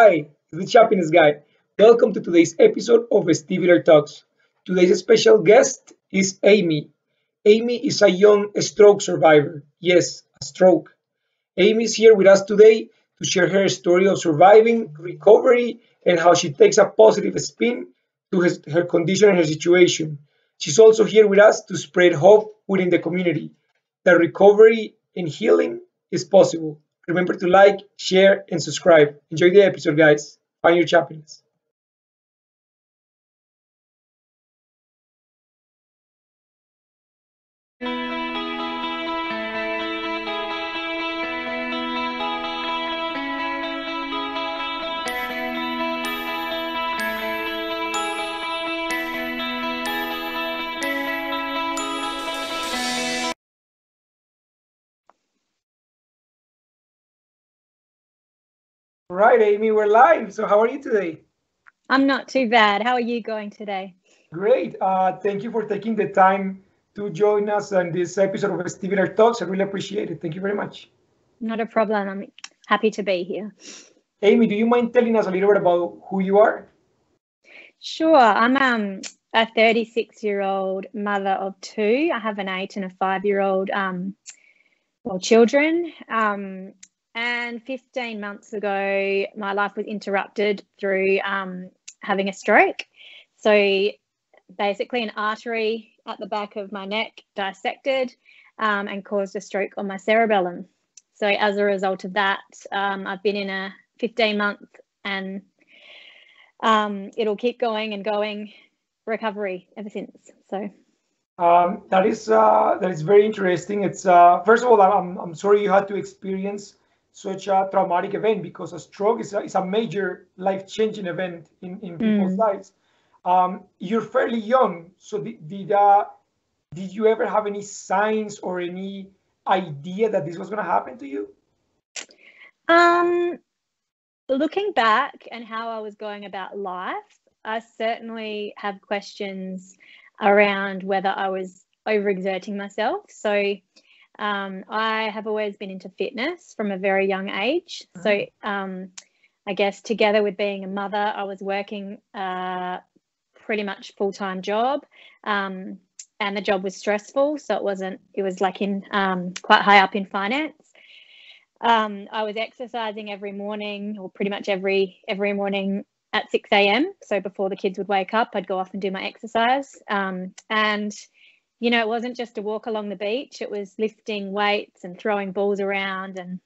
Hi, the Japanese Guy. Welcome to today's episode of Vestibular Talks. Today's special guest is Amy. Amy is a young stroke survivor. Yes, a stroke. Amy is here with us today to share her story of surviving, recovery, and how she takes a positive spin to his, her condition and her situation. She's also here with us to spread hope within the community that recovery and healing is possible. Remember to like, share, and subscribe. Enjoy the episode, guys. Find your chappiness. Right, Amy, we're live. So, how are you today? I'm not too bad. How are you going today? Great. Uh, thank you for taking the time to join us on this episode of Vestibular Talks. I really appreciate it. Thank you very much. Not a problem. I'm happy to be here. Amy, do you mind telling us a little bit about who you are? Sure. I'm um, a 36 year old mother of two. I have an eight and a five year old um, well, children. Um, and 15 months ago, my life was interrupted through um, having a stroke. So basically, an artery at the back of my neck dissected um, and caused a stroke on my cerebellum. So as a result of that, um, I've been in a 15 month and um, it'll keep going and going recovery ever since. So. Um, that is uh, that is very interesting. It's uh, first of all, I'm I'm sorry you had to experience such a traumatic event because a stroke is a, is a major life-changing event in, in people's Mm. lives. Um, you're fairly young, so did did, uh, did you ever have any signs or any idea that this was going to happen to you? Um, looking back and how I was going about life, I certainly have questions around whether I was overexerting myself. So, um, I have always been into fitness from a very young age. So, um, I guess together with being a mother, I was working uh, pretty much full time job. Um, and the job was stressful. So, it wasn't, it was like in um, quite high up in finance um, I was exercising every morning, or pretty much every every morning at 6 a.m. So before the kids would wake up, I'd go off and do my exercise. Um, and you know, it wasn't just a walk along the beach; it was lifting weights and throwing balls around and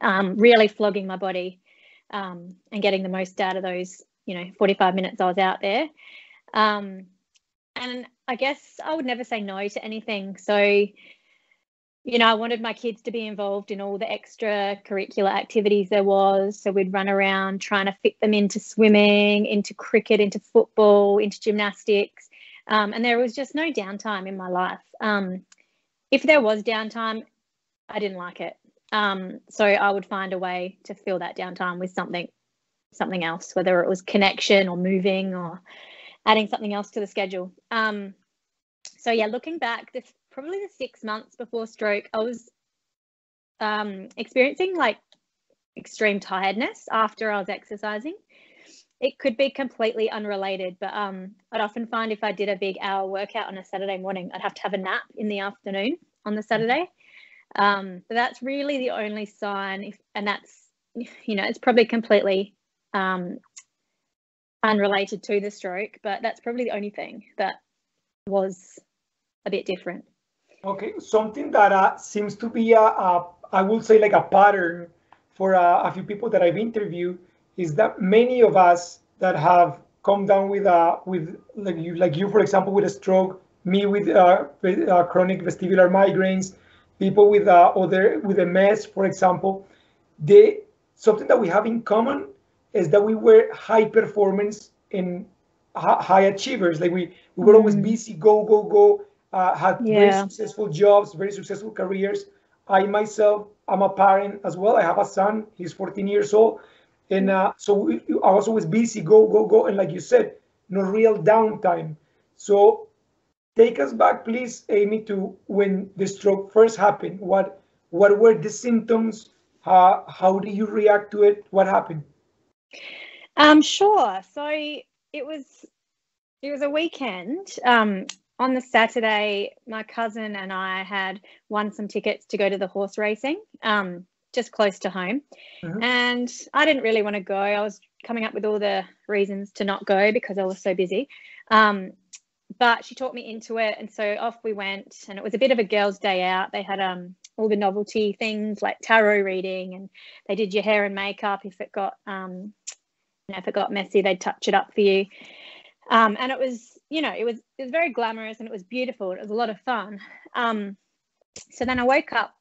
um, really flogging my body um, and getting the most out of those, you know, 45 minutes I was out there. Um, and I guess I would never say no to anything. So you know, I wanted my kids to be involved in all the extracurricular activities there was. So we'd run around trying to fit them into swimming, into cricket, into football, into gymnastics. Um, and there was just no downtime in my life. Um, if there was downtime, I didn't like it. Um, so I would find a way to fill that downtime with something, something else, whether it was connection or moving or adding something else to the schedule. Um, so yeah, looking back, the probably the six months before stroke, I was um, experiencing like extreme tiredness after I was exercising. It could be completely unrelated, but um, I'd often find if I did a big hour workout on a Saturday morning, I'd have to have a nap in the afternoon on the Saturday. Um, but that's really the only sign, if, and that's you know it's probably completely um, unrelated to the stroke, but that's probably the only thing that was a bit different. Okay, something that uh, seems to be a, a, I would say like a pattern for uh, a few people that I've interviewed is that many of us that have come down with uh, with like you, like you for example, with a stroke, me with uh, uh, chronic vestibular migraines, people with uh, other with MS, for example, they something that we have in common is that we were high performance and high achievers. Like we we were always Mm. busy, go go go uh, had very successful jobs, very successful careers. I myself, I'm a parent as well. I have a son. He's 14 years old, and uh, so I was always busy, go, go, go, and like you said, no real downtime. So take us back, please, Amy, to when the stroke first happened. What what were the symptoms? How how do you react to it? What happened? Um, sure. So it was it was a weekend. Um, on the Saturday, my cousin and I had won some tickets to go to the horse racing, um, just close to home. Mhm. And I didn't really want to go. I was coming up with all the reasons to not go because I was so busy. Um, but she talked me into it, and so off we went. And it was a bit of a girls' day out. They had um, all the novelty things like tarot reading, and they did your hair and makeup. If it got um, you know, if it got messy, they'd touch it up for you. Um, and it was, you know, it was it was very glamorous and it was beautiful. It was a lot of fun. Um, so then I woke up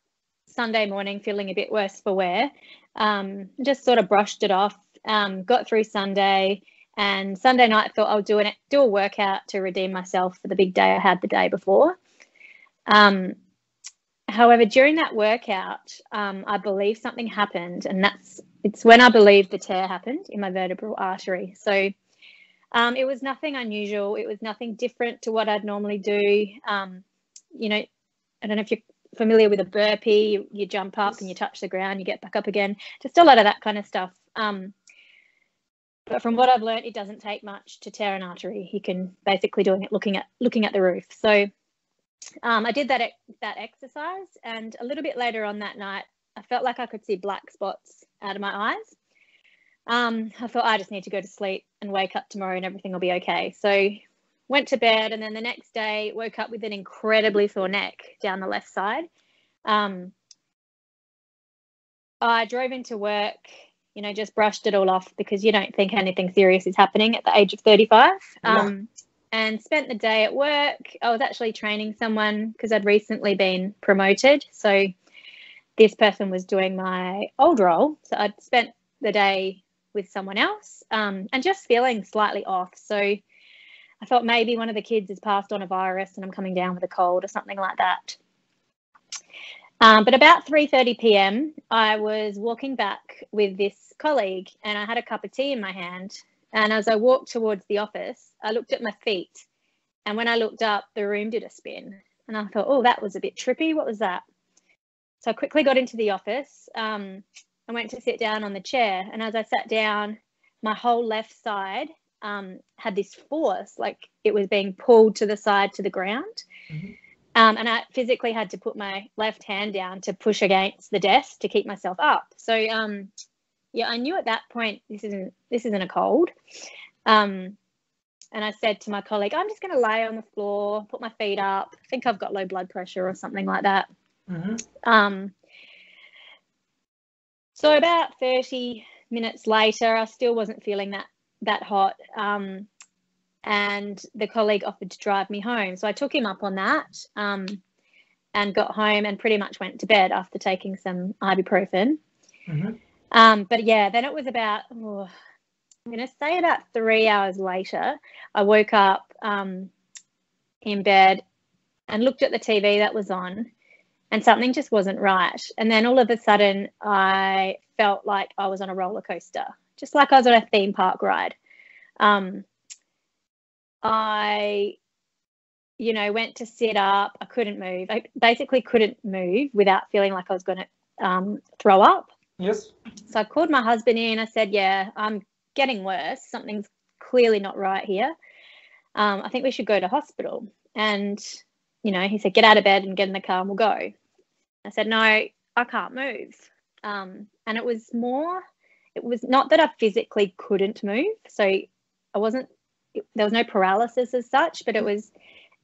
Sunday morning feeling a bit worse for wear. Um, just sort of brushed it off. Um, got through Sunday, and Sunday night thought I'll do an do a workout to redeem myself for the big day I had the day before. Um, however, during that workout, um, I believe something happened, and that's it's when I believe the tear happened in my vertebral artery. So um, it was nothing unusual. It was nothing different to what I'd normally do. Um, you know, I don't know if you're familiar with a burpee. You, you jump up and you touch the ground, you get back up again. Just a lot of that kind of stuff. Um, but from what I've learned, it doesn't take much to tear an artery. You can basically doing it looking at looking at the roof. So um, I did that that exercise, and a little bit later on that night, I felt like I could see black spots out of my eyes. Um, I thought I just need to go to sleep and wake up tomorrow and everything will be okay. So went to bed and then the next day woke up with an incredibly sore neck down the left side. Um, I drove into work, you know, just brushed it all off because you don't think anything serious is happening at the age of 35. Um, and spent the day at work. I was actually training someone because I'd recently been promoted. So this person was doing my old role. So I'd spent the day with someone else um, and just feeling slightly off. So I thought maybe one of the kids has passed on a virus and I'm coming down with a cold or something like that. Um, but about 3:30 p.m., I was walking back with this colleague, and I had a cup of tea in my hand. And as I walked towards the office, I looked at my feet, and when I looked up, the room did a spin, and I thought, "Oh, that was a bit trippy. What was that?" So I quickly got into the office. Um, I went to sit down on the chair, and as I sat down, my whole left side um, had this force, like it was being pulled to the side to the ground. Mm-hmm. Um, and I physically had to put my left hand down to push against the desk to keep myself up. So um, yeah, I knew at that point this isn't this isn't a cold. Um, and I said to my colleague, I'm just going to lay on the floor, put my feet up. I think I've got low blood pressure or something like that. Mm-hmm. Um, so about 30 minutes later, I still wasn't feeling that that hot. Um, and the colleague offered to drive me home. So I took him up on that um, and got home and pretty much went to bed after taking some ibuprofen. Mm-hmm. Um, but yeah, then it was about, oh, I'm going to say about three hours later, I woke up um, in bed and looked at the TV that was on and something just wasn't right. And then all of a sudden, I felt like I was on a roller coaster, just like I was on a theme park ride. Um, I, you know, went to sit up. I couldn't move. I basically couldn't move without feeling like I was going to um, throw up. Yes. So I called my husband in. I said, "Yeah, I'm getting worse. Something's clearly not right here. Um, I think we should go to hospital." And you know, he said, "Get out of bed and get in the car, and we'll go." I said, "No, I can't move." Um, and it was more. It was not that I physically couldn't move. So I wasn't. There was no paralysis as such, but it was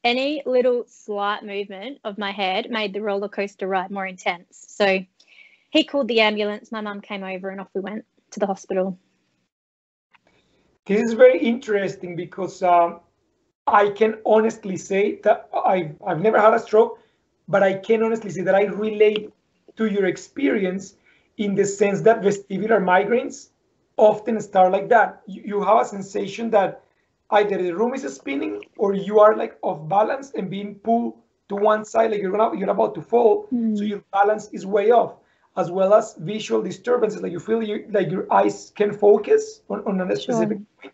any little slight movement of my head made the roller coaster ride more intense. So he called the ambulance. My mum came over, and off we went to the hospital. This is very interesting because um, I can honestly say that I've, I've never had a stroke, but I can honestly say that I relate to your experience in the sense that vestibular migraines often start like that. You, you have a sensation that either the room is spinning or you are like off balance and being pulled to one side, like you're gonna you're about to fall, Mm. so your balance is way off, as well as visual disturbances, like you feel you like your eyes can focus on, on a specific point,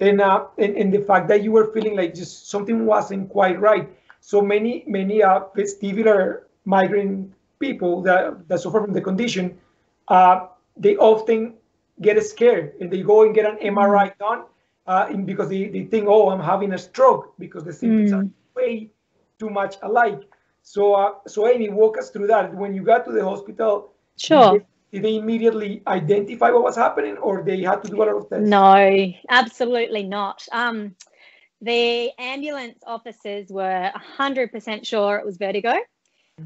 and, uh, and and the fact that you were feeling like just something wasn't quite right. So many many uh, vestibular migraine people that that suffer from the condition, uh, they often get scared and they go and get an MRI done uh, because they, they think, oh, I'm having a stroke because the symptoms mm. are way too much alike. So, uh, so Amy, walk us through that. When you got to the hospital, sure. Did they, did they immediately identify what was happening, or they had to do a lot of tests? No, absolutely not. Um, the ambulance officers were 100% sure it was vertigo.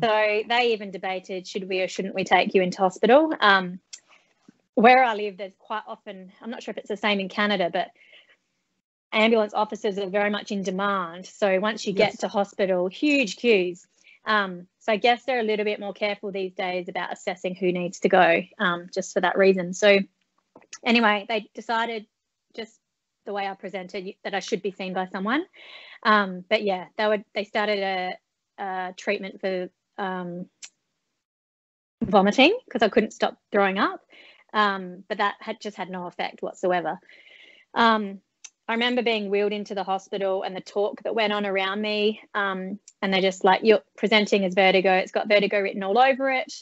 So they even debated should we or shouldn't we take you into hospital. Um, where I live, there's quite often, I'm not sure if it's the same in Canada, but ambulance officers are very much in demand. So once you yes. get to hospital, huge queues. Um, so I guess they're a little bit more careful these days about assessing who needs to go, um, just for that reason. So anyway, they decided just the way I presented that I should be seen by someone. Um, but yeah, they would they started a, a treatment for um, vomiting because I couldn't stop throwing up. Um, but that had just had no effect whatsoever. Um, I remember being wheeled into the hospital and the talk that went on around me. Um, and they're just like, you're presenting as vertigo. It's got vertigo written all over it.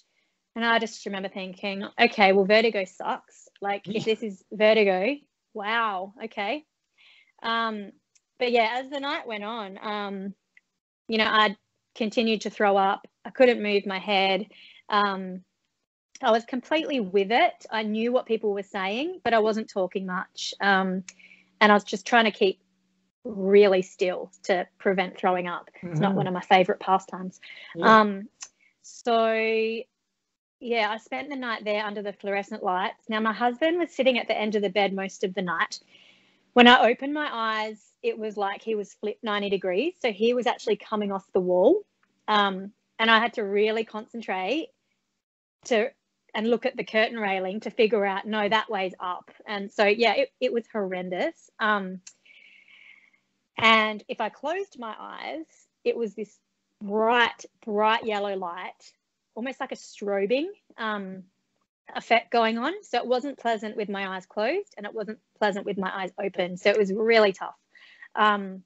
And I just remember thinking, okay, well, vertigo sucks. Like, if this is vertigo, wow, okay. Um, but yeah, as the night went on, um, you know, I continued to throw up. I couldn't move my head. Um, I was completely with it. I knew what people were saying, but I wasn't talking much. Um, and I was just trying to keep really still to prevent throwing up. Mm-hmm. It's not mm-hmm. one of my favorite pastimes. Yeah. Um, so, yeah, I spent the night there under the fluorescent lights. Now, my husband was sitting at the end of the bed most of the night. When I opened my eyes, it was like he was flipped 90 degrees. So he was actually coming off the wall. Um, and I had to really concentrate to and look at the curtain railing to figure out no that way's up. And so yeah it, it was horrendous. Um, and if i closed my eyes it was this bright bright yellow light almost like a strobing um, effect going on. So it wasn't pleasant with my eyes closed and it wasn't pleasant with my eyes open. So it was really tough. Um,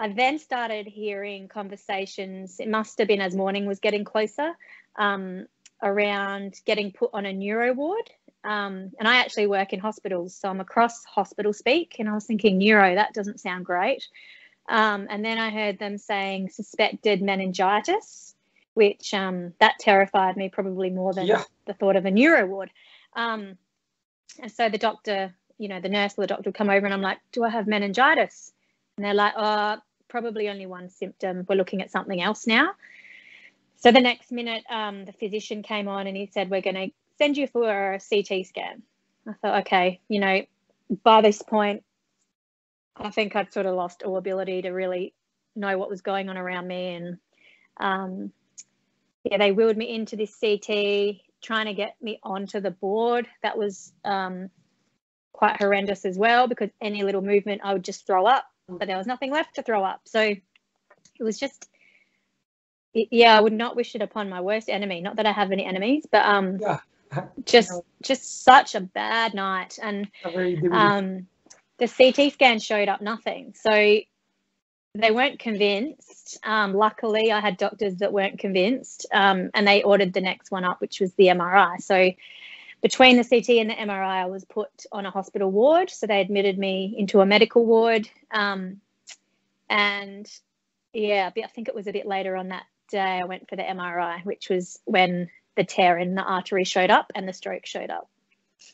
I then started hearing conversations. It must have been as morning was getting closer. Um, around getting put on a neuro ward. Um, and I actually work in hospitals, so I'm across hospital speak. And I was thinking, neuro, that doesn't sound great. Um, and then I heard them saying suspected meningitis, which um, that terrified me probably more than yeah. the thought of a neuro ward. Um, and so the doctor, you know, the nurse or the doctor would come over and I'm like, do I have meningitis? And they're like, oh, probably only one symptom. We're looking at something else now. So the next minute, um, the physician came on and he said, We're going to send you for a CT scan. I thought, okay, you know, by this point, I think I'd sort of lost all ability to really know what was going on around me. And um, yeah, they wheeled me into this CT, trying to get me onto the board. That was um, quite horrendous as well because any little movement I would just throw up, but there was nothing left to throw up. So it was just yeah, I would not wish it upon my worst enemy. Not that I have any enemies, but um, yeah. just just such a bad night. And um, the CT scan showed up nothing. So they weren't convinced. Um, luckily, I had doctors that weren't convinced, um, and they ordered the next one up, which was the MRI. So between the CT and the MRI, I was put on a hospital ward. So they admitted me into a medical ward, um, and yeah, I think it was a bit later on that day I went for the MRI, which was when the tear in the artery showed up and the stroke showed up.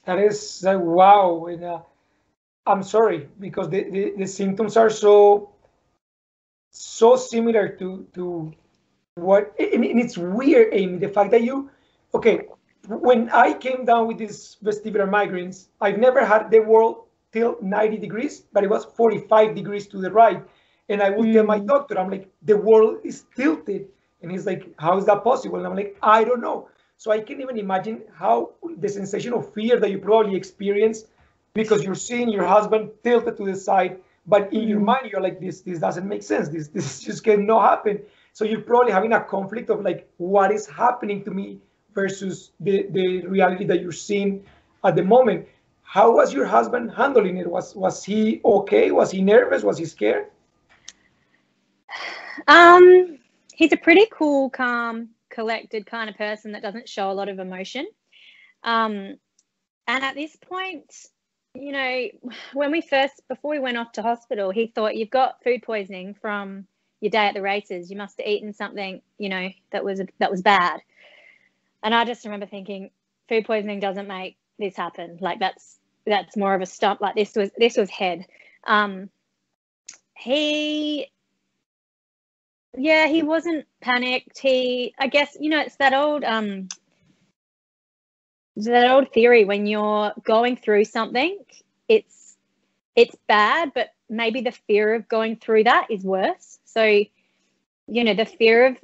That is wow. And, uh, I'm sorry because the, the, the, symptoms are so so similar to to what and it's weird, Amy. The fact that you okay when I came down with these vestibular migraines, I've never had the world tilt 90 degrees, but it was 45 degrees to the right. And I would mm. tell my mm. doctor, I'm like, the world is tilted. And he's like, How is that possible? And I'm like, I don't know. So I can't even imagine how the sensation of fear that you probably experience because you're seeing your husband tilted to the side, but in your mm. mind you're like, this this doesn't make sense. This this just cannot happen. So you're probably having a conflict of like, what is happening to me versus the, the reality that you're seeing at the moment. How was your husband handling it? Was was he okay? Was he nervous? Was he scared? Um he's a pretty cool, calm, collected kind of person that doesn't show a lot of emotion. Um, and at this point, you know, when we first, before we went off to hospital, he thought you've got food poisoning from your day at the races. You must have eaten something, you know, that was that was bad. And I just remember thinking, food poisoning doesn't make this happen. Like that's that's more of a stump. Like this was this was head. Um, he, yeah, he wasn't panicked. He, I guess, you know, it's that old um that old theory when you're going through something, it's it's bad, but maybe the fear of going through that is worse. So, you know, the fear of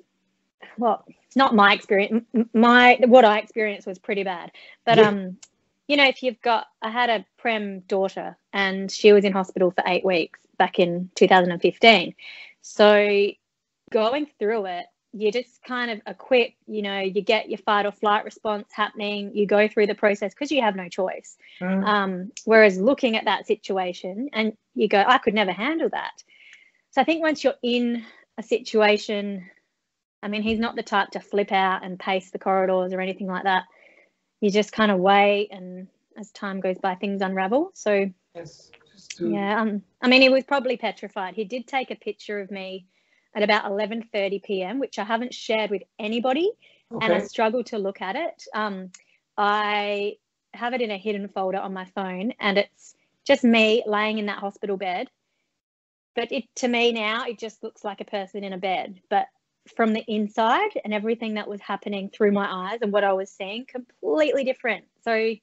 well, it's not my experience. My what I experienced was pretty bad, but yeah. um, you know, if you've got, I had a prem daughter, and she was in hospital for eight weeks back in 2015. So, going through it you just kind of equip, you know, you get your fight or flight response happening, you go through the process because you have no choice. Mm. Um, whereas looking at that situation and you go, I could never handle that. So I think once you're in a situation, I mean, he's not the type to flip out and pace the corridors or anything like that. You just kind of wait, and as time goes by, things unravel. So, yes, to... yeah, um, I mean, he was probably petrified. He did take a picture of me at about 11:30 p.m., which I haven't shared with anybody, okay. and I struggle to look at it. Um, I have it in a hidden folder on my phone, and it's just me laying in that hospital bed. But it to me now, it just looks like a person in a bed. But from the inside and everything that was happening through my eyes and what I was seeing, completely different. So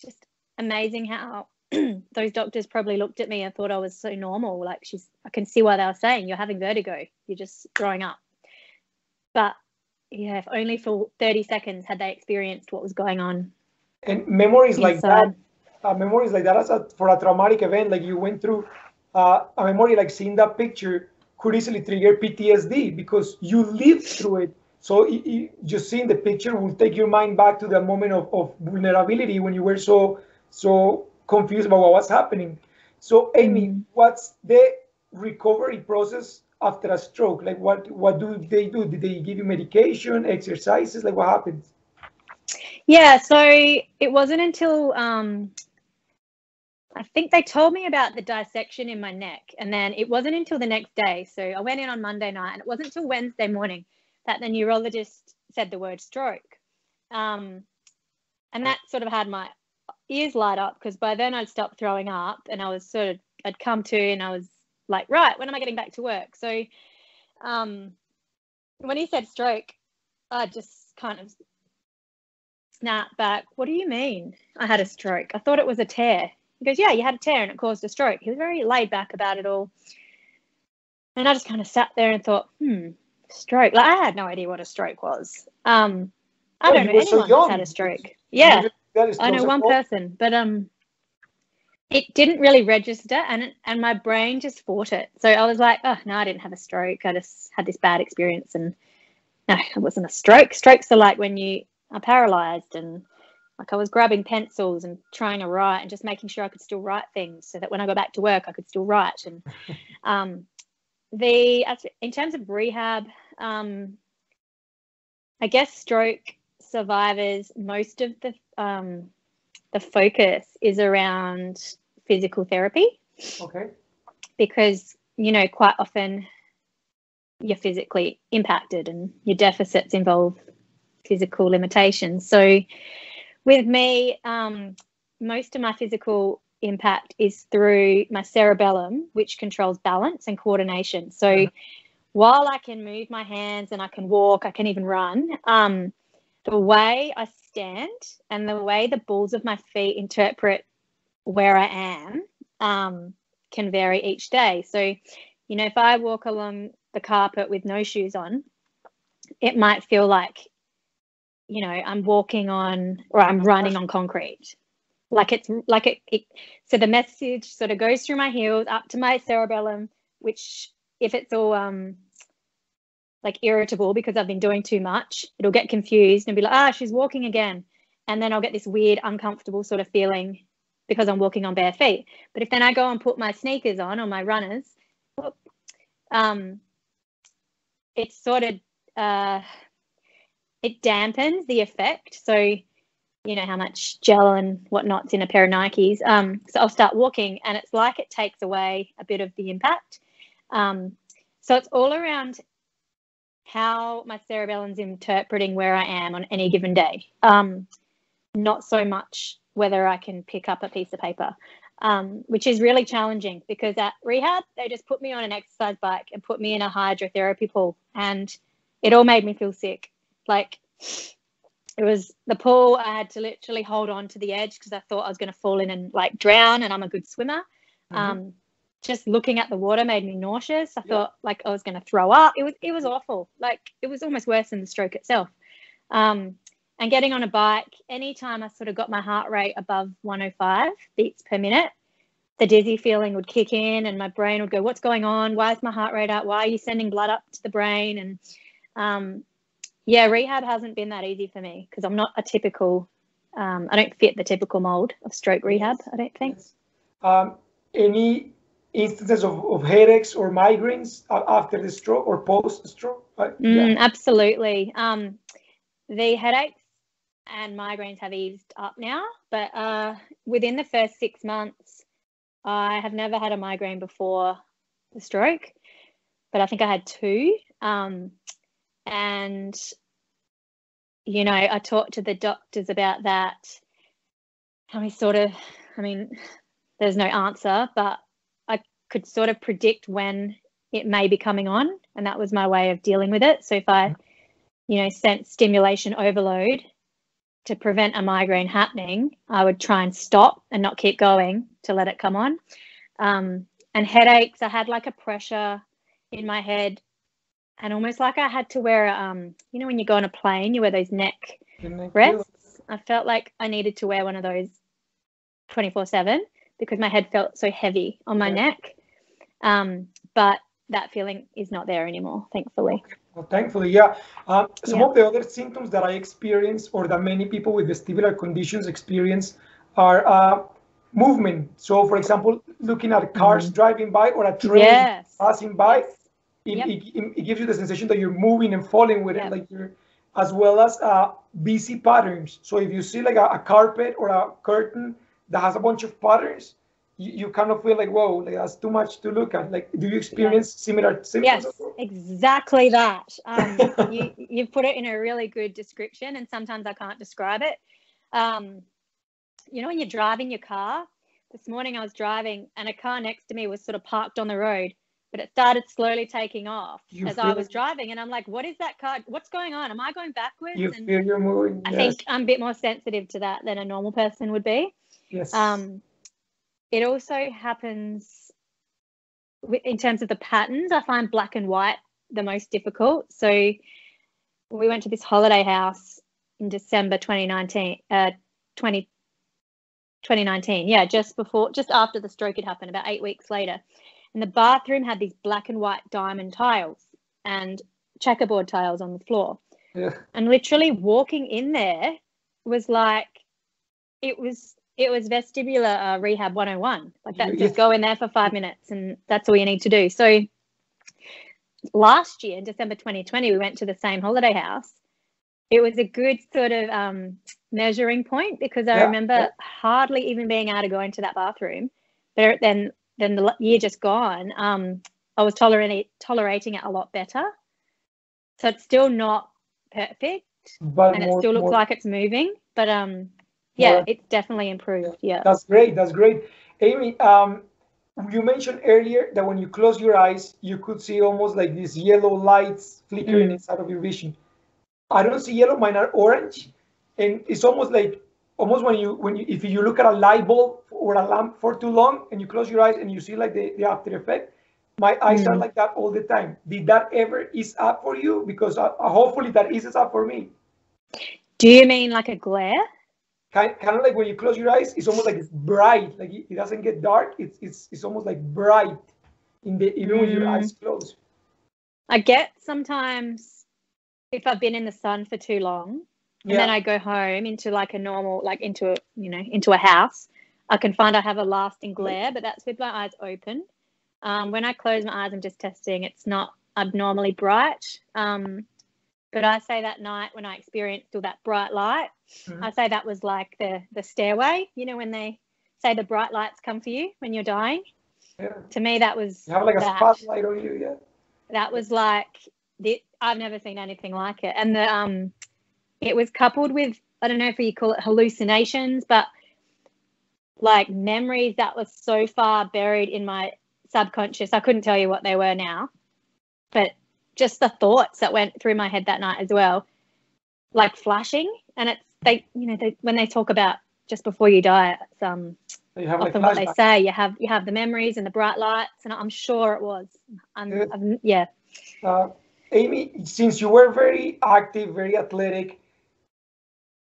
just amazing how those doctors probably looked at me and thought I was so normal. Like she's, I can see why they were saying you're having vertigo. You're just throwing up. But yeah, if only for 30 seconds had they experienced what was going on. And memories inside. like that, uh, memories like that as a, for a traumatic event, like you went through uh, a memory like seeing that picture could easily trigger PTSD because you lived through it. So it, it, just seeing the picture will take your mind back to the moment of, of vulnerability when you were so so confused about what was happening. So, Amy, mm. what's the recovery process after a stroke? Like, what what do they do? Did they give you medication, exercises? Like, what happens? Yeah, so it wasn't until um, I think they told me about the dissection in my neck, and then it wasn't until the next day. So I went in on Monday night, and it wasn't until Wednesday morning that the neurologist said the word stroke. Um, and that sort of had my ears light up because by then I'd stopped throwing up and I was sort of I'd come to and I was like, right, when am I getting back to work? So um, when he said stroke, I just kind of snapped back. What do you mean I had a stroke? I thought it was a tear. He goes, yeah, you had a tear and it caused a stroke. He was very laid back about it all. And I just kind of sat there and thought, hmm, stroke. Like I had no idea what a stroke was. Um, I don't know anyone so that's had a stroke. Yeah. I know one person, but um, it didn't really register, and and my brain just fought it. So I was like, oh no, I didn't have a stroke. I just had this bad experience, and no, it wasn't a stroke. Strokes are like when you are paralyzed, and like I was grabbing pencils and trying to write, and just making sure I could still write things, so that when I go back to work, I could still write. And um, the in terms of rehab, um, I guess stroke survivors, most of the um, the focus is around physical therapy. Okay. Because you know, quite often you're physically impacted, and your deficits involve physical limitations. So, with me, um, most of my physical impact is through my cerebellum, which controls balance and coordination. So, uh-huh. while I can move my hands and I can walk, I can even run. Um, the way I stand and the way the balls of my feet interpret where I am um, can vary each day. So, you know, if I walk along the carpet with no shoes on, it might feel like, you know, I'm walking on or I'm running on concrete. Like it's like it, it so the message sort of goes through my heels up to my cerebellum, which if it's all um like irritable because I've been doing too much, it'll get confused and be like, ah, she's walking again. And then I'll get this weird, uncomfortable sort of feeling because I'm walking on bare feet. But if then I go and put my sneakers on or my runners, um, it's sort of, uh, it dampens the effect. So, you know how much gel and whatnot's in a pair of Nikes. Um, so I'll start walking, and it's like it takes away a bit of the impact. Um, so it's all around how my cerebellum's interpreting where I am on any given day. Um, not so much whether I can pick up a piece of paper, um, which is really challenging because at rehab, they just put me on an exercise bike and put me in a hydrotherapy pool, and it all made me feel sick. Like it was the pool, I had to literally hold on to the edge because I thought I was going to fall in and like drown, and I'm a good swimmer. Mm-hmm. Um, just looking at the water made me nauseous. I thought like I was going to throw up. It was it was awful. Like it was almost worse than the stroke itself. Um, and getting on a bike, anytime I sort of got my heart rate above 105 beats per minute, the dizzy feeling would kick in and my brain would go, What's going on? Why is my heart rate up? Why are you sending blood up to the brain? And um, yeah, rehab hasn't been that easy for me because I'm not a typical, um, I don't fit the typical mold of stroke rehab, I don't think. Um, any instances of, of headaches or migraines after the stroke or post stroke? Uh, mm, absolutely. Um, the headaches and migraines have eased up now, but uh, within the first six months, I have never had a migraine before the stroke, but I think I had two. Um, and, you know, I talked to the doctors about that. And we sort of, I mean, there's no answer, but I could sort of predict when it may be coming on. And that was my way of dealing with it. So if I, you know, sense stimulation overload, to prevent a migraine happening, I would try and stop and not keep going to let it come on. Um, and headaches, I had like a pressure in my head and almost like I had to wear, um, you know, when you go on a plane, you wear those neck rests. I felt like I needed to wear one of those 24 7 because my head felt so heavy on my yeah. neck. Um, but that feeling is not there anymore, thankfully. Well, thankfully, yeah. Uh, some yeah. of the other symptoms that I experience or that many people with vestibular conditions experience are uh, movement. So, for example, looking at cars mm-hmm. driving by or a train yes. passing by, yes. It, yep. it, it, gives you the sensation that you're moving and falling with yep. it, like you're, as well as uh, busy patterns. So, if you see like a, a carpet or a curtain that has a bunch of patterns, you, you kind of feel like whoa like that's too much to look at like do you experience yes. similar symptoms yes exactly that um, you you put it in a really good description and sometimes i can't describe it um, you know when you're driving your car this morning i was driving and a car next to me was sort of parked on the road but it started slowly taking off you as I was driving. And I'm like, what is that car? What's going on? Am I going backwards? You and feel you're moving. I yes. think I'm a bit more sensitive to that than a normal person would be. Yes. Um, it also happens in terms of the patterns. I find black and white the most difficult. So we went to this holiday house in December 2019, uh, 20, 2019. Yeah, just before, just after the stroke had happened, about eight weeks later. And the bathroom had these black and white diamond tiles and checkerboard tiles on the floor. Yeah. And literally walking in there was like, it was it was vestibular uh, rehab 101 like that just go in there for five minutes and that's all you need to do so last year in december 2020 we went to the same holiday house it was a good sort of um, measuring point because i yeah, remember yeah. hardly even being able to go into that bathroom but then then the year just gone um, i was tolerating tolerating it a lot better so it's still not perfect but and more, it still looks more. like it's moving but um yeah, it's definitely improved. Yeah. That's great. That's great. Amy, um, you mentioned earlier that when you close your eyes, you could see almost like these yellow lights flickering mm. inside of your vision. I don't see yellow, mine are orange. And it's almost like almost when you when you if you look at a light bulb or a lamp for too long and you close your eyes and you see like the, the after effect, my eyes mm. are like that all the time. Did that ever ease up for you? Because uh, hopefully that eases up for me. Do you mean like a glare? kind, kind of like when you close your eyes, it's almost like it's bright. Like it, doesn't get dark. It's it's it's almost like bright in the even mm. with your eyes closed. I get sometimes if I've been in the sun for too long, and yeah. then I go home into like a normal, like into a you know into a house, I can find I have a lasting glare, but that's with my eyes open. Um, when I close my eyes, I'm just testing. It's not abnormally bright. Um, but I say that night when I experienced all that bright light, Mm-hmm. I say that was like the the stairway. You know when they say the bright lights come for you when you're dying. Yeah. To me, that was You have like that. a spotlight on you, yeah. that was like the, I've never seen anything like it, and the um, it was coupled with I don't know if you call it hallucinations, but like memories that were so far buried in my subconscious. I couldn't tell you what they were now, but just the thoughts that went through my head that night as well, like flashing. And it's they, you know, they, when they talk about just before you die, it's um You have often what they say. You have you have the memories and the bright lights, and I'm sure it was. I'm. I'm, yeah. Uh, Amy, since you were very active, very athletic,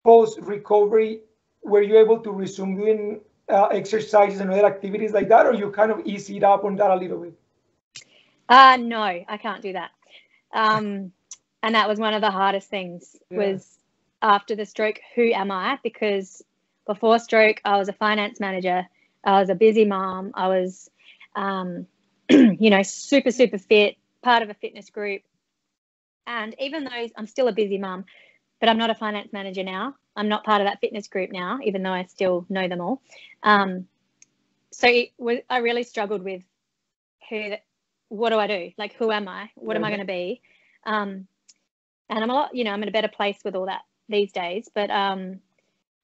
post recovery, were you able to resume doing uh, exercises and other activities like that, or you kind of eased it up on that a little bit? Uh no, I can't do that. Um, and that was one of the hardest things Yeah. was after the stroke. Who am I? Because before stroke, I was a finance manager. I was a busy mom. I was, um, you know, super super fit, part of a fitness group. And even though I'm still a busy mom, but I'm not a finance manager now. I'm not part of that fitness group now, even though I still know them all. Um, so it was, I really struggled with who, what do I do? Like, who am I? What am I going to be? Um, and I'm a lot, you know, I'm in a better place with all that these days. But um,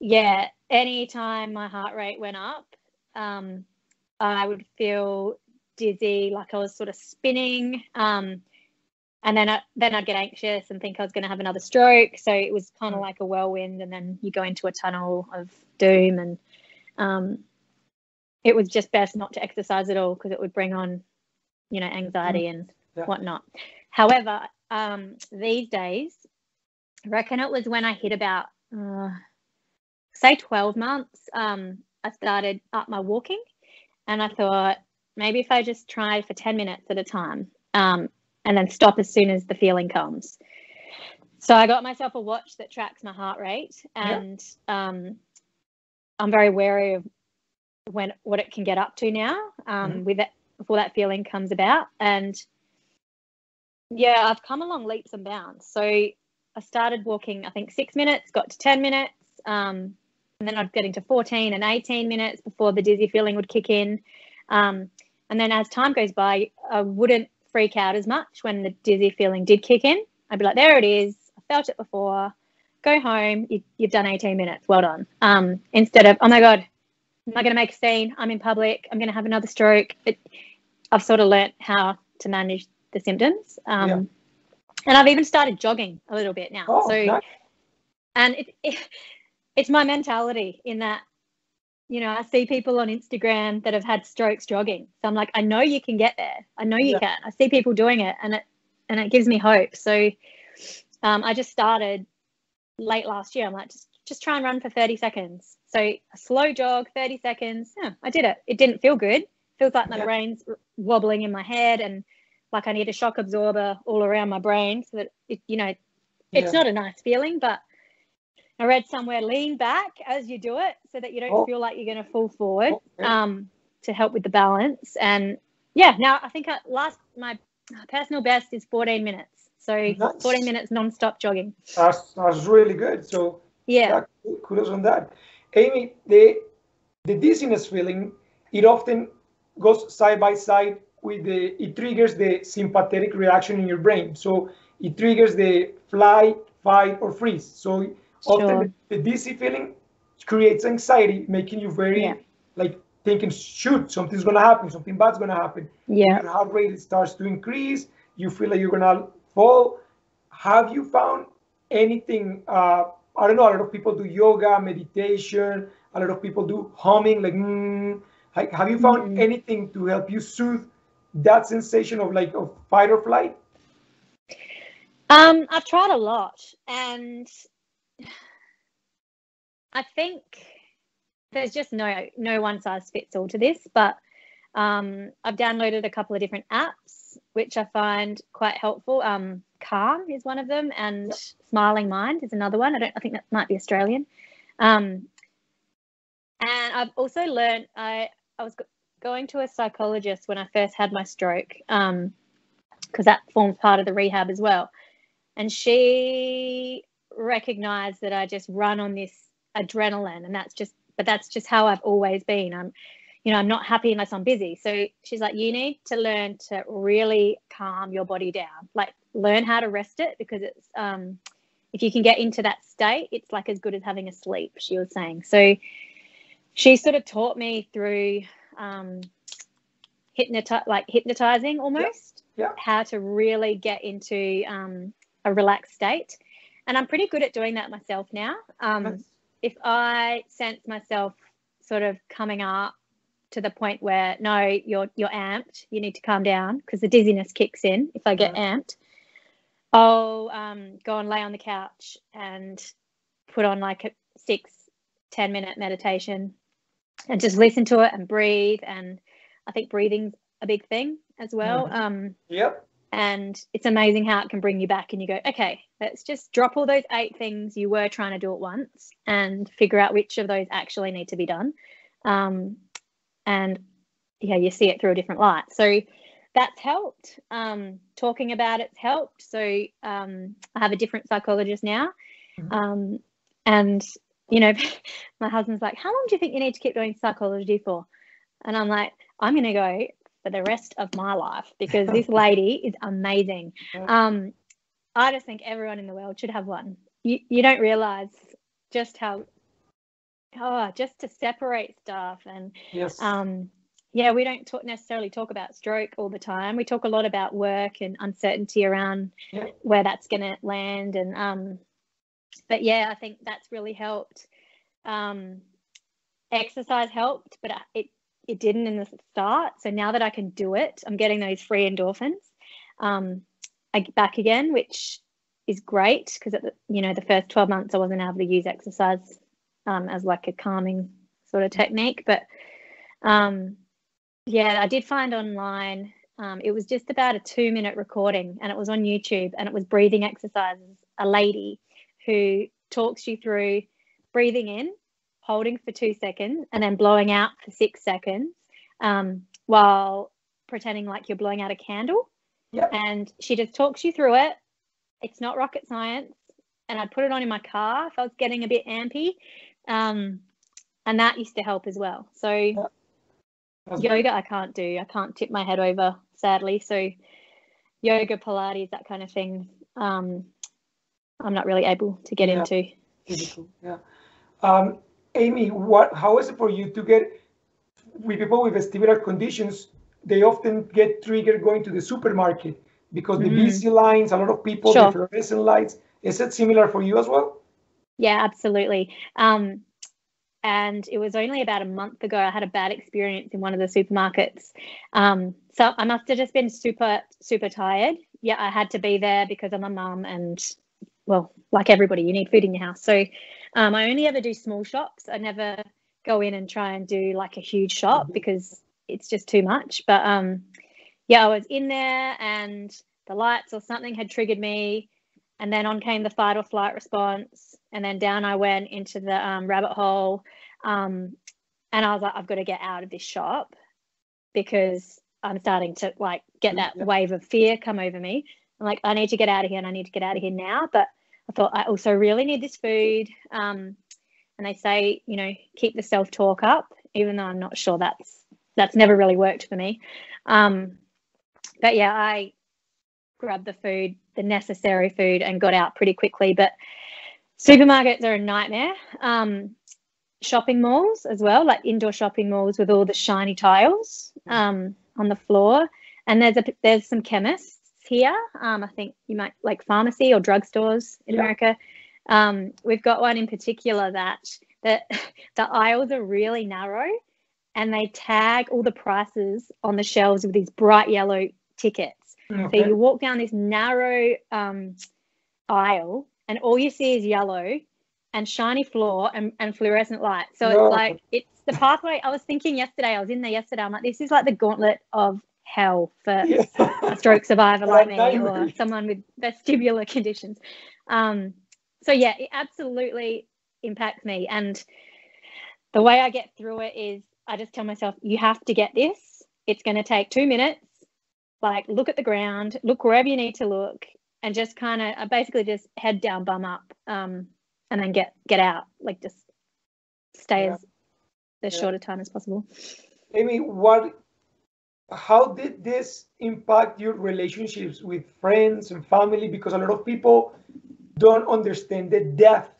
yeah, anytime my heart rate went up, um, I would feel dizzy, like I was sort of spinning. Um, and then I, then I'd get anxious and think I was going to have another stroke. So it was kind of Mm. like a whirlwind, and then you go into a tunnel of doom. And um, it was just best not to exercise at all because it would bring on, you know, anxiety and Yeah. whatnot. However, um, these days, I reckon it was when I hit about, uh, say, 12 months, um, I started up my walking. And I thought, maybe if I just try for 10 minutes at a time um, and then stop as soon as the feeling comes. So I got myself a watch that tracks my heart rate, Yeah. and um, I'm very wary of when what it can get up to now um, Mhm. with that before that feeling comes about. And yeah, I've come along leaps and bounds. So I started walking, I think six minutes, got to 10 minutes, um, and then I'd get into 14 and 18 minutes before the dizzy feeling would kick in. Um, and then as time goes by, I wouldn't freak out as much when the dizzy feeling did kick in. I'd be like, there it is. I felt it before. Go home. You, you've done 18 minutes. Well done. Um, instead of, oh my God, am I going to make a scene? I'm in public. I'm going to have another stroke. It, I've sort of learnt how to manage the symptoms. Um, Yeah. And I've even started jogging a little bit now. Oh, so, nice. and it, it, it's my mentality in that, you know, I see people on Instagram that have had strokes jogging. So I'm like, I know you can get there. I know you Yeah. can. I see people doing it, and it and it gives me hope. So um, I just started late last year. I'm like, just just try and run for 30 seconds. So a slow jog, 30 seconds. Yeah, I did it. It didn't feel good. Feels like my Yeah. brain's wobbling in my head, and like I need a shock absorber all around my brain so that it, you know, it's Yeah. not a nice feeling, but I read somewhere lean back as you do it so that you don't Oh. feel like you're going to fall forward Okay. um, to help with the balance. And yeah, now I think I, last my personal best is 14 minutes. So Nice. 14 minutes non-stop jogging. That's, that's really good. So Yeah. yeah, kudos on that. Amy, the the dizziness feeling, it often goes side by side with the it triggers the sympathetic reaction in your brain. So it triggers the flight, fight, or freeze. So often Sure. the, the dizzy feeling creates anxiety, making you very Yeah. like thinking, shoot, something's gonna happen, something bad's gonna happen. Yeah. Your heart rate starts to increase. You feel like you're gonna fall. Have you found anything? Uh, I don't know. A lot of people do yoga, meditation. A lot of people do humming. Like, mm, like have you found Mm. anything to help you soothe that sensation of like of fight or flight? Um, I've tried a lot, and I think there's just no no one size fits all to this. But um, I've downloaded a couple of different apps, which I find quite helpful. Um, Calm is one of them, and Smiling Mind is another one. I don't. I think that might be Australian. Um, and I've also learned. I I was going to a psychologist when I first had my stroke, because that forms part of the rehab as well and she recognize that I just run on this adrenaline, and that's just, but that's just how I've always been. I'm, you know, I'm not happy unless I'm busy. So she's like, you need to learn to really calm your body down, like learn how to rest it because it's, um, if you can get into that state, it's like as good as having a sleep. She was saying. So she sort of taught me through um, hypnoti- like hypnotizing almost Yeah. how to really get into um, a relaxed state and i'm pretty good at doing that myself now. Um, Nice. if i sense myself sort of coming up to the point where no you're you're amped you need to calm down because the dizziness kicks in if i get amped i'll um, go and lay on the couch and put on like a six ten minute meditation and just listen to it and breathe. And i think breathing's a big thing as well. Um, Yep. And it's amazing how it can bring you back and you go okay let's just drop all those eight things you were trying to do at once and figure out which of those actually need to be done. Um, and yeah you see it through a different light. So that's helped. Um, talking about it's helped. So um, i have a different psychologist now. Mhm. um, and you know my husband's like how long do you think you need to keep doing psychology for? And i'm like i'm going to go for the rest of my life because this lady is amazing. Um, I just think everyone in the world should have one. You you don't realize just how oh just to separate stuff and Yes. um yeah we don't talk necessarily talk about stroke all the time we talk a lot about work and uncertainty around Yeah. where that's going to land and um but yeah i think that's really helped um exercise helped but it it didn't in the start. So now that i can do it i'm getting those free endorphins um back again which is great because you know the first 12 months i wasn't able to use exercise um, as like a calming sort of technique. But um yeah i did find online um, it was just about a two minute recording and it was on youtube and it was breathing exercises. A lady who talks you through breathing in holding for two seconds and then blowing out for six seconds um, while pretending like you're blowing out a candle. Yep. and she just talks you through it. It's not rocket science. And i'd put it on in my car if i was getting a bit ampy. Um, and that used to help as well. So great. yoga i can't do. I can't tip my head over sadly. So yoga pilates that kind of thing um, i'm not really able to get Yeah. into. Physical, yeah. Um, Amy, what? How is it for you to get with people with vestibular conditions? They often get triggered going to the supermarket because the Mm. busy lines, a lot of people, Sure. the fluorescent lights. Is it similar for you as well? Yeah, absolutely. Um, and it was only about a month ago I had a bad experience in one of the supermarkets. Um, so I must have just been super, super tired. Yeah, I had to be there because I'm a mum and, well, like everybody, you need food in your house. So um, I only ever do small shops. I never go in and try and do like a huge shop Mhm. because it's just too much. But um, yeah, I was in there and the lights or something had triggered me and then on came the fight or flight response and then down i went into the um, rabbit hole um, and i was like i've got to get out of this shop because i'm starting to like get that Yeah. wave of fear come over me i'm like i need to get out of here and i need to get out of here now but i thought i also really need this food um, and they say you know keep the self-talk up even though i'm not sure that's that's never really worked for me um, but yeah i grabbed the food, the necessary food, and got out pretty quickly. But supermarkets are a nightmare. Um, shopping malls as well, like indoor shopping malls with all the shiny tiles um, on the floor. And there's a there's some chemists here. Um, I think you might like pharmacy or drugstores in Yeah. America. Um, we've got one in particular that that the aisles are really narrow, and they tag all the prices on the shelves with these bright yellow tickets. So you walk down this narrow um, aisle, and all you see is yellow and shiny floor and, and fluorescent lights. So No. it's like it's the pathway. I was thinking yesterday. I was in there yesterday. I'm like, this is like the gauntlet of hell for a stroke survivor like me or someone with vestibular conditions. Um, so yeah, it absolutely impacts me. And the way I get through it is I just tell myself, you have to get this. It's going to take two minutes. Like, look at the ground, look wherever you need to look, and just kind of basically just head down, bum up, um, and then get get out. Like just stay Yeah. as as Yeah. short a time as possible. Amy, what? How did this impact your relationships with friends and family? Because a lot of people don't understand the depth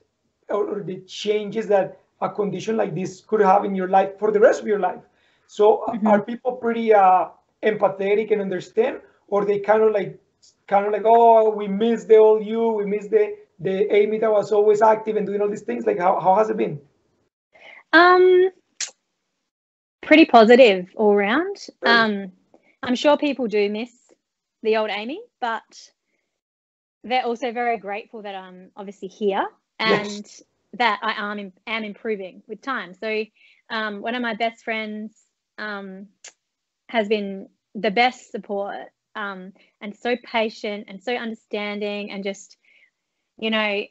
or, or the changes that a condition like this could have in your life for the rest of your life. So, Mhm. are people pretty uh, empathetic and understand, or they kind of like, kind of like, oh, we miss the old you, we miss the the Amy that was always active and doing all these things. Like, how how has it been? Um, pretty positive all round. Um, I'm sure people do miss the old Amy, but they're also very grateful that I'm obviously here and Yes. that I am am improving with time. So, um, one of my best friends um, has been the best support um, and so patient and so understanding and just, you know,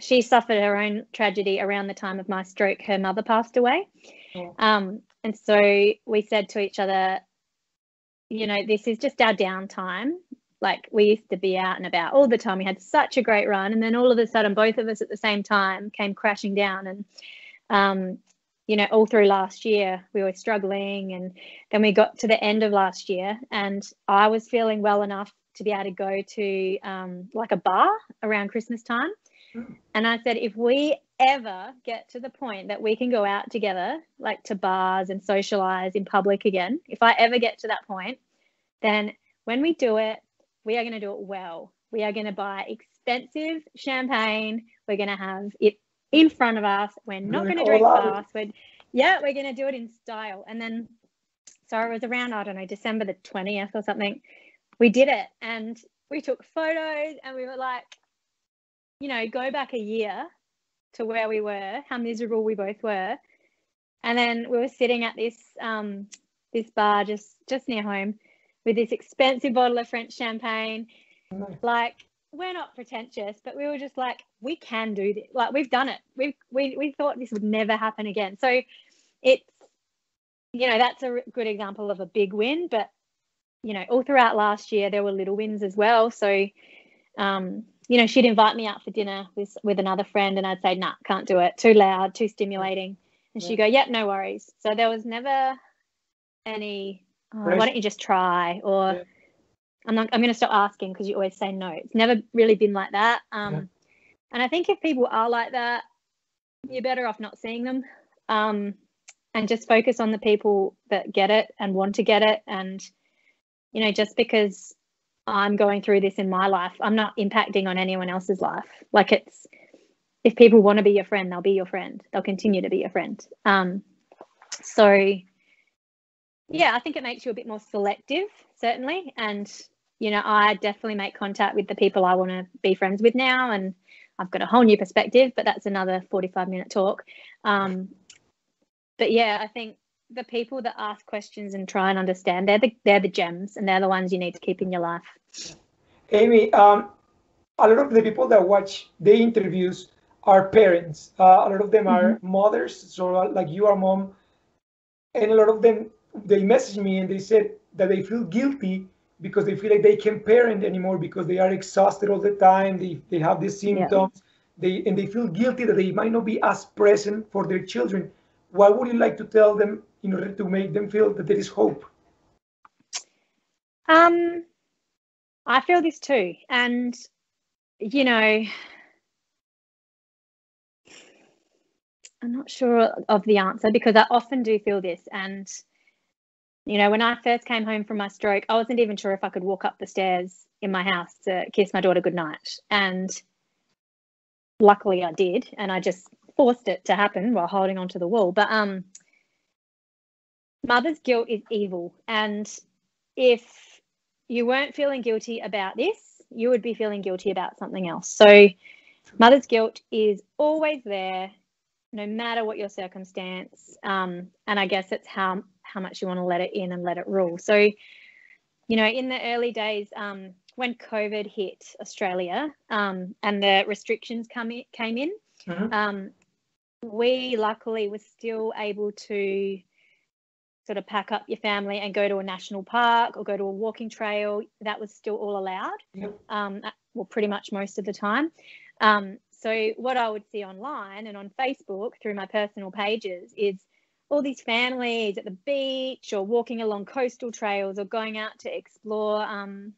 she suffered her own tragedy around the time of my stroke. Her mother passed away. Oh. Um, and so we said to each other, you know, this is just our downtime. Like we used to be out and about all the time. We had such a great run. And then all of a sudden, both of us at the same time came crashing down. And, um, you know, all through last year, we were struggling. And then we got to the end of last year, and I was feeling well enough to be able to go to um, like a bar around Christmas time. And I said, if we ever get to the point that we can go out together, like to bars and socialize in public again, if I ever get to that point, then when we do it, we are going to do it well. We are going to buy expensive champagne. We're going to have it in front of us. We're not going to drink fast. We're, yeah, we're going to do it in style. And then, so it was around, I don't know, December the 20th or something. We did it and we took photos and we were like, you know, go back a year to where we were, how miserable we both were. And then we were sitting at this um, this bar just just near home with this expensive bottle of French champagne. Nice. Like we're not pretentious, but we were just like, we can do this. Like we've done it. We've we we thought this would never happen again. So it's you know that's a good example of a big win, but you know all throughout last year there were little wins as well. So um, you know, she'd invite me out for dinner with with another friend, and I'd say, "Nah, can't do it. Too loud, too stimulating." And she'd go, "Yep, no worries." So there was never any. Oh, why don't you just try? Or Yeah. I'm not. I'm going to stop asking because you always say no. It's never really been like that. Um, Yeah. and I think if people are like that, you're better off not seeing them. Um, and just focus on the people that get it and want to get it. And you know, just because I'm going through this in my life, I'm not impacting on anyone else's life. Like it's if people want to be your friend, they'll be your friend. They'll continue to be your friend. Um, so yeah, I think it makes you a bit more selective, certainly. And you know, I definitely make contact with the people I want to be friends with now, and I've got a whole new perspective. But that's another 45 minute talk. Um, but yeah, I think the people that ask questions and try and understand, they're the they're the gems, and they're the ones you need to keep in your life. Amy, um, a lot of the people that watch the interviews are parents. Uh, a lot of them are mothers, so uh, like you are mom, and a lot of them they message me and they said that they feel guilty because they feel like they can't parent anymore because they are exhausted all the time. They they have these symptoms. They and they feel guilty that they might not be as present for their children. What would you like to tell them in order to make them feel that there is hope? Um, I feel this too, and you know, I'm not sure of the answer because I often do feel this, and you know, when I first came home from my stroke, I wasn't even sure if I could walk up the stairs in my house to kiss my daughter goodnight, and luckily I did, and I just forced it to happen while holding onto the wall. But um, mother's guilt is evil, and if you weren't feeling guilty about this, you would be feeling guilty about something else. So, mother's guilt is always there, no matter what your circumstance. Um, and I guess it's how how much you want to let it in and let it rule. So, you know, in the early days, um, when COVID hit Australia um, and the restrictions come in, came in, Mhm. We luckily were still able to sort of pack up your family and go to a national park or go to a walking trail, that was still all allowed. Yep. Um, well, pretty much most of the time. Um, so what I would see online and on Facebook through my personal pages is all these families at the beach or walking along coastal trails or going out to explore um,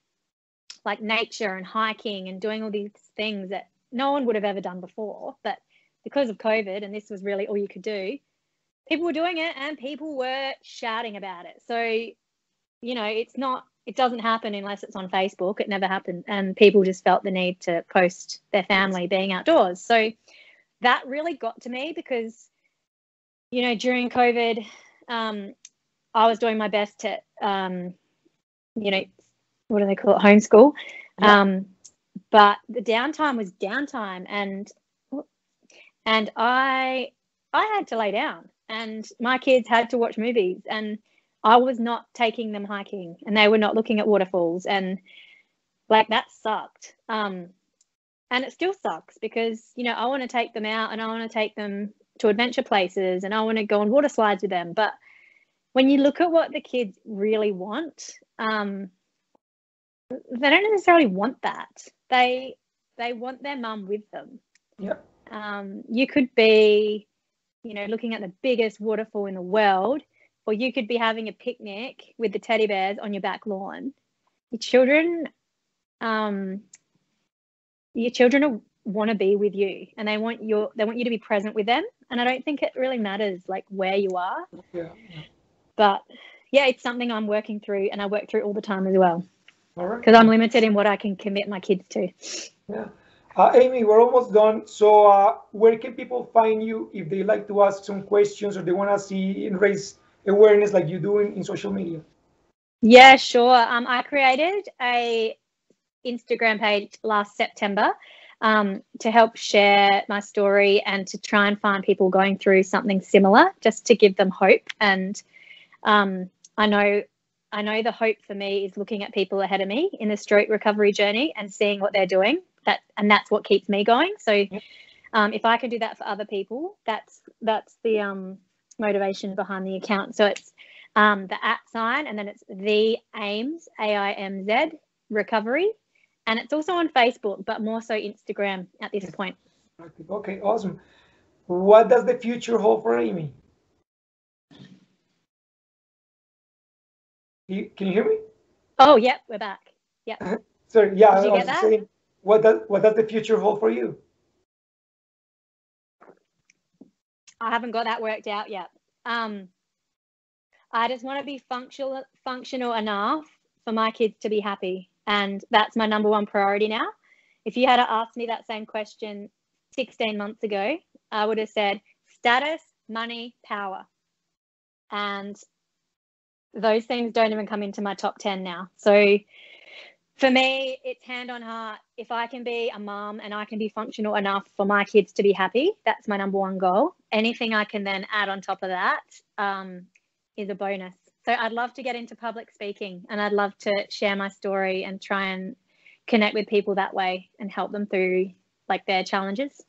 like nature and hiking and doing all these things that no one would have ever done before. But because of COVID and this was really all you could do, people were doing it and people were shouting about it. So, you know, it's not, it doesn't happen unless it's on Facebook. It never happened. And people just felt the need to post their family being outdoors. So that really got to me because, you know, during COVID, um, I was doing my best to, um, you know, what do they call it? Homeschool. Yeah. Um, but the downtime was downtime and and I I had to lay down and my kids had to watch movies and I was not taking them hiking and they were not looking at waterfalls and like that sucked. Um, and it still sucks because you know I want to take them out and I want to take them to adventure places and I want to go on water slides with them. But when you look at what the kids really want, um, they don't necessarily want that. They they want their mum with them. Yeah. Um, you could be, you know, looking at the biggest waterfall in the world, or you could be having a picnic with the teddy bears on your back lawn. Your children, um, your children want to be with you, and they want your they want you to be present with them. And I don't think it really matters like where you are, Yeah. but yeah, it's something I'm working through, and I work through all the time as well All right. because I'm limited in what I can commit my kids to. Yeah. Uh, Amy, we're almost done. So, uh, where can people find you if they like to ask some questions or they want to see and raise awareness like you do in, in social media? Yeah, sure. Um, I created a Instagram page last September um, to help share my story and to try and find people going through something similar, just to give them hope. And um, I know, I know the hope for me is looking at people ahead of me in the stroke recovery journey and seeing what they're doing. That and that's what keeps me going. So, um, if I can do that for other people, that's that's the um, motivation behind the account. So it's um, the at sign and then it's the aimz a i m z recovery and it's also on facebook but more so instagram at this point Okay, awesome. What does the future hold for Amy? You, can you hear me? oh yep we're back Sorry, yeah, Did I was saying, what does what does the future hold for you? i haven't got that worked out yet. Um i just want to be functional functional enough for my kids to be happy and that's my number one priority now. If you had asked me that same question 16 months ago i would have said status money power. And those things don't even come into my top 10 now. So for me it's hand on heart. If i can be a mom and i can be functional enough for my kids to be happy that's my number one goal. Anything i can then add on top of that um, is a bonus. So i'd love to get into public speaking and i'd love to share my story and try and connect with people that way and help them through like their challenges.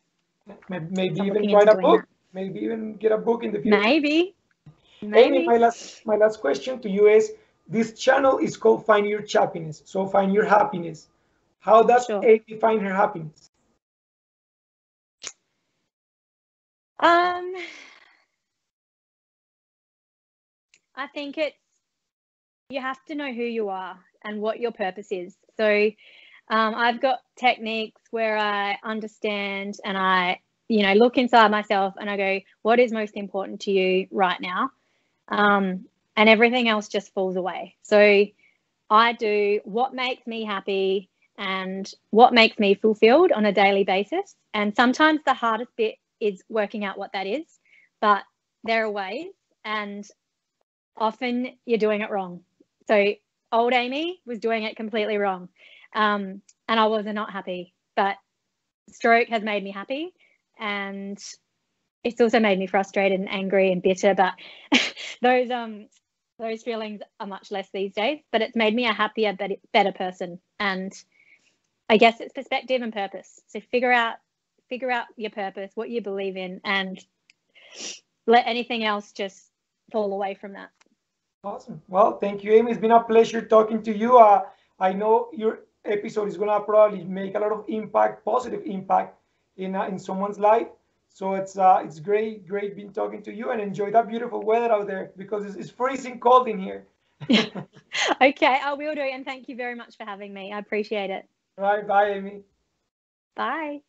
Maybe, maybe even write a book. Maybe even get a book in the future. maybe. Amy, maybe. my last my last question to you is: This channel is called Find Your Chappiness. So find your happiness. How does Sure. Amy find her happiness? Um, I think it's you have to know who you are and what your purpose is. So, um, I've got techniques where I understand and I, you know, look inside myself and I go, what is most important to you right now? Um, and everything else just falls away. So, I do what makes me happy and what makes me fulfilled on a daily basis. And sometimes the hardest bit is working out what that is, but there are ways, and often you're doing it wrong. So old Amy was doing it completely wrong, um, and I was not happy. But stroke has made me happy, and it's also made me frustrated and angry and bitter. But those um those feelings are much less these days. But it's made me a happier, better, person, and I guess it's perspective and purpose. So figure out figure out your purpose, what you believe in, and let anything else just fall away from that. Awesome. Well, thank you, Amy. It's been a pleasure talking to you. Uh, I know your episode is gonna probably make a lot of impact, positive impact in uh, in someone's life. So it's uh, it's great, great being talking to you and enjoy that beautiful weather out there because it's, it's freezing cold in here. okay, I will do. And thank you very much for having me. I appreciate it. All right. Bye, Amy. Bye.